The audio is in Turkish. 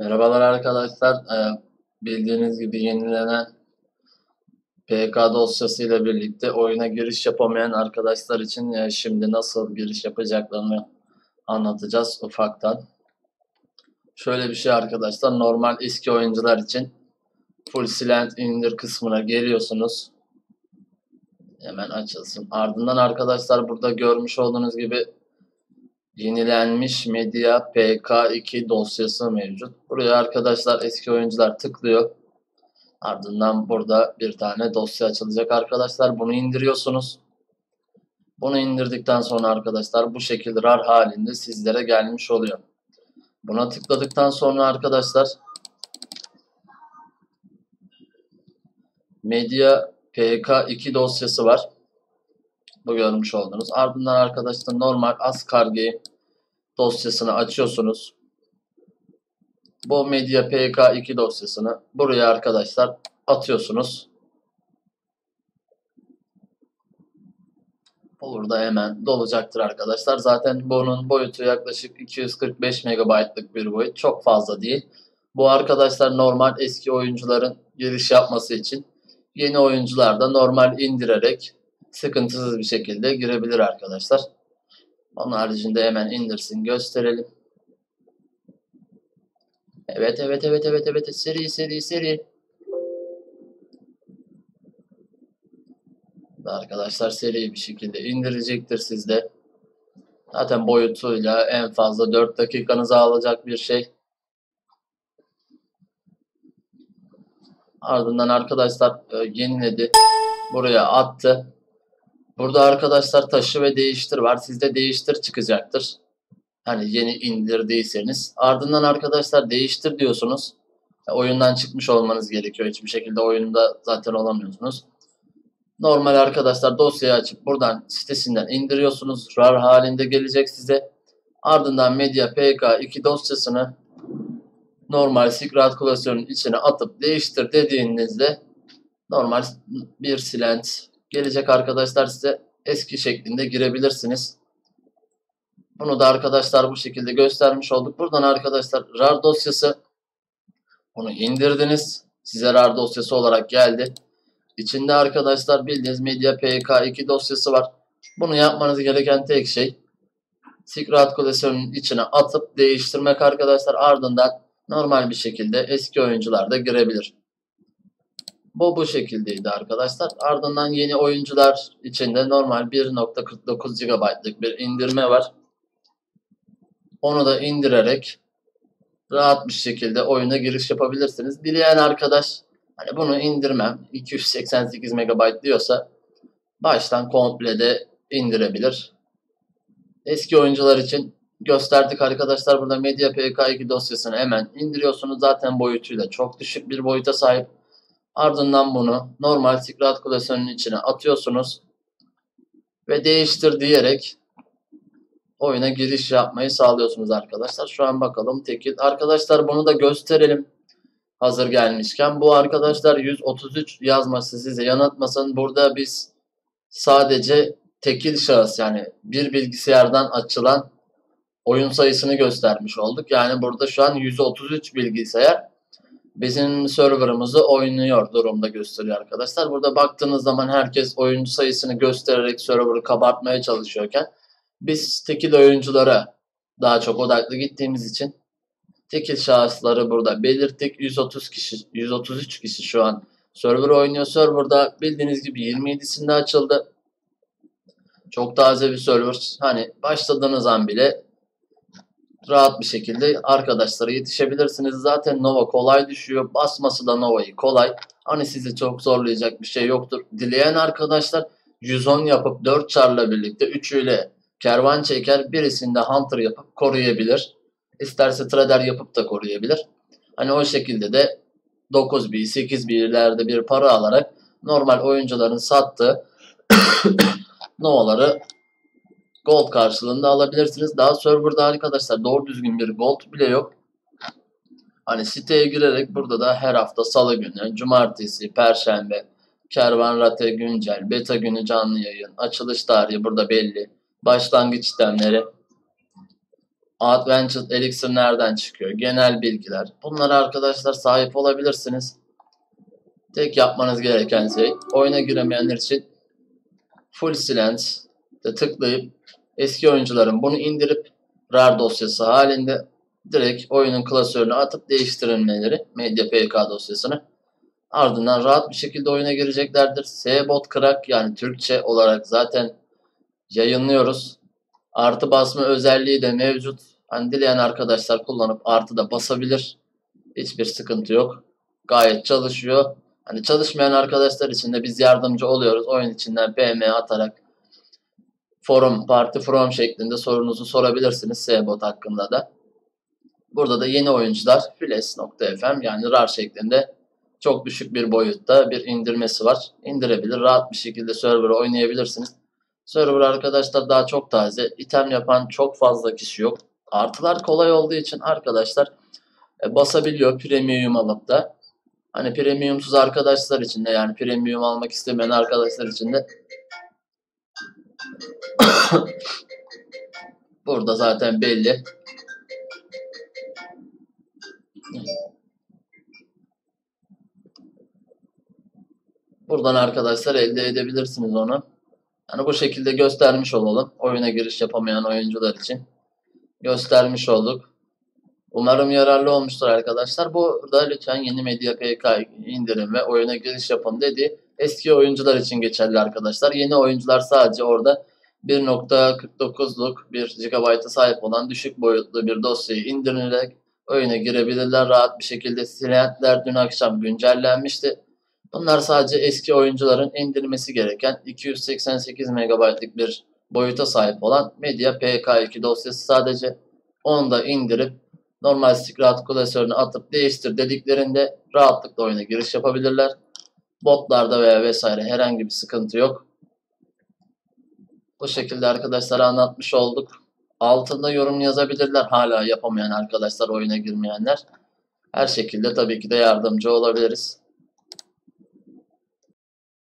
Merhabalar arkadaşlar. Ee, bildiğiniz gibi yenilenen PK dosyası ile birlikte oyuna giriş yapamayan arkadaşlar için e, şimdi nasıl giriş yapacaklarını anlatacağız ufaktan. Şöyle bir şey arkadaşlar. Normal eski oyuncular için full silent indir kısmına geliyorsunuz. Hemen açılsın. Ardından arkadaşlar burada görmüş olduğunuz gibi yenilenmiş Media PK2 dosyası mevcut. Buraya arkadaşlar eski oyuncular tıklıyor. Ardından burada bir tane dosya açılacak arkadaşlar. Bunu indiriyorsunuz. Bunu indirdikten sonra arkadaşlar bu şekilde RAR halinde sizlere gelmiş oluyor. Buna tıkladıktan sonra arkadaşlar Media PK2 dosyası var. Bu görmüş olduğunuz. Ardından arkadaşlar normal Ascar Game dosyasını açıyorsunuz. Bu Media PK2 dosyasını buraya arkadaşlar atıyorsunuz. Burada hemen dolacaktır arkadaşlar. Zaten bunun boyutu yaklaşık 245 MB'lık bir boyut. Çok fazla değil. Bu arkadaşlar normal eski oyuncuların giriş yapması için yeni oyuncular da normal indirerek sıkıntısız bir şekilde girebilir arkadaşlar. Onun haricinde hemen indirsin gösterelim. Evet evet evet evet evet seri seri seri. Arkadaşlar seri bir şekilde indirecektir sizde. Zaten boyutuyla en fazla 4 dakikanızı alacak bir şey. Ardından arkadaşlar e, yeniledi. Buraya attı. Burada arkadaşlar taşı ve değiştir var. Sizde değiştir çıkacaktır. Hani yeni indirdiyseniz. Ardından arkadaşlar değiştir diyorsunuz. Oyundan çıkmış olmanız gerekiyor. Hiçbir şekilde oyunda zaten olamıyorsunuz. Normal arkadaşlar dosyayı açıp buradan sitesinden indiriyorsunuz. RAR halinde gelecek size. Ardından Media PK2 dosyasını normal Secret klasörün içine atıp değiştir dediğinizde normal bir silent gelecek arkadaşlar size eski şeklinde girebilirsiniz. Bunu da arkadaşlar bu şekilde göstermiş olduk. Buradan arkadaşlar RAR dosyası bunu indirdiniz. Size RAR dosyası olarak geldi. İçinde arkadaşlar bildiğiniz Media PK2 dosyası var. Bunu yapmanız gereken tek şey Secret koleksiyonun içine atıp değiştirmek arkadaşlar. Ardından normal bir şekilde eski oyuncular da girebilir. Bu bu şekildeydi arkadaşlar. Ardından yeni oyuncular içinde normal 1.49 GB'lık bir indirme var. Onu da indirerek rahat bir şekilde oyuna giriş yapabilirsiniz. Dileyen arkadaş hani bunu indirmem 288 MB diyorsa baştan komple de indirebilir. Eski oyuncular için gösterdik arkadaşlar. Burada Media PK2 dosyasını hemen indiriyorsunuz. Zaten boyutuyla çok düşük bir boyuta sahip. Ardından bunu normal Secret klasörünün içine atıyorsunuz. Ve değiştir diyerek oyuna giriş yapmayı sağlıyorsunuz arkadaşlar. Şu an bakalım tekil. Arkadaşlar bunu da gösterelim. Hazır gelmişken. Bu arkadaşlar 133 yazması size yanıltmasın. Burada biz sadece tekil şahıs yani bir bilgisayardan açılan oyun sayısını göstermiş olduk. Yani burada şu an 133 bilgisayar bizim serverımızı oynuyor durumda gösteriyor arkadaşlar. Burada baktığınız zaman herkes oyuncu sayısını göstererek serverı kabartmaya çalışıyorken biz tekil oyunculara daha çok odaklı gittiğimiz için tekil şahısları burada belirttik. 130 kişi, 133 kişi şu an server oynuyor. Serverda bildiğiniz gibi 27'sinde açıldı. Çok taze bir server. Hani başladığınız an bile rahat bir şekilde arkadaşlara yetişebilirsiniz. Zaten Nova kolay düşüyor. Basması da Nova'yı kolay. Hani sizi çok zorlayacak bir şey yoktur. Dileyen arkadaşlar 110 yapıp 4 çarla birlikte üçüyle kervan çeker. Birisinde Hunter yapıp koruyabilir. İsterse Trader yapıp da koruyabilir. Hani o şekilde de 9 B, 8 B'lerde bir para alarak normal oyuncuların sattığı Nova'ları gold karşılığında alabilirsiniz. Daha serverda arkadaşlar doğru düzgün bir gold bile yok. Hani siteye girerek burada da her hafta salı günü, cumartesi, perşembe, kervan rate güncel, beta günü canlı yayın, açılış tarihi burada belli. Başlangıç işlemleri. Advanced Elixir nereden çıkıyor? Genel bilgiler. Bunlara arkadaşlar sahip olabilirsiniz. Tek yapmanız gereken şey oyuna giremeyenler için Full Silence de tıklayıp eski oyuncuların bunu indirip RAR dosyası halinde direkt oyunun klasörünü atıp değiştirilmeleri Media PK dosyasını ardından rahat bir şekilde oyuna gireceklerdir. S-Bot Crack yani Türkçe olarak zaten yayınlıyoruz. Artı basma özelliği de mevcut. Hani dileyen arkadaşlar kullanıp artı da basabilir. Hiçbir sıkıntı yok. Gayet çalışıyor. Hani çalışmayan arkadaşlar için de biz yardımcı oluyoruz. Oyun içinden PM atarak forum, parti forum şeklinde sorunuzu sorabilirsiniz S-Bot hakkında da. Burada da yeni oyuncular flash.fm yani RAR şeklinde çok düşük bir boyutta bir indirmesi var. İndirebilir. Rahat bir şekilde server'ı oynayabilirsiniz. Server arkadaşlar daha çok taze. İtem yapan çok fazla kişi yok. Artılar kolay olduğu için arkadaşlar e, basabiliyor premium alıp da. Hani premiumsuz arkadaşlar için de yani premium almak istemeyen arkadaşlar için de burada zaten belli. Buradan arkadaşlar elde edebilirsiniz onu. Yani bu şekilde göstermiş olalım. Oyuna giriş yapamayan oyuncular için. Göstermiş olduk. Umarım yararlı olmuştur arkadaşlar. Burada lütfen yeni Medya PK indirin ve oyuna giriş yapın dedi. Eski oyuncular için geçerli arkadaşlar. Yeni oyuncular sadece orada 1.49'luk 1 GB'a sahip olan düşük boyutlu bir dosyayı indirerek oyuna girebilirler. Rahat bir şekilde silentler dün akşam güncellenmişti. Bunlar sadece eski oyuncuların indirmesi gereken 288 MB'lik bir boyuta sahip olan Media PK2 dosyası sadece onu da indirip normal Secret klasörünü atıp değiştir dediklerinde rahatlıkla oyuna giriş yapabilirler. Botlarda veya vesaire herhangi bir sıkıntı yok. Bu şekilde arkadaşlar anlatmış olduk. Altında yorum yazabilirler hala yapamayan arkadaşlar oyuna girmeyenler. Her şekilde tabii ki de yardımcı olabiliriz.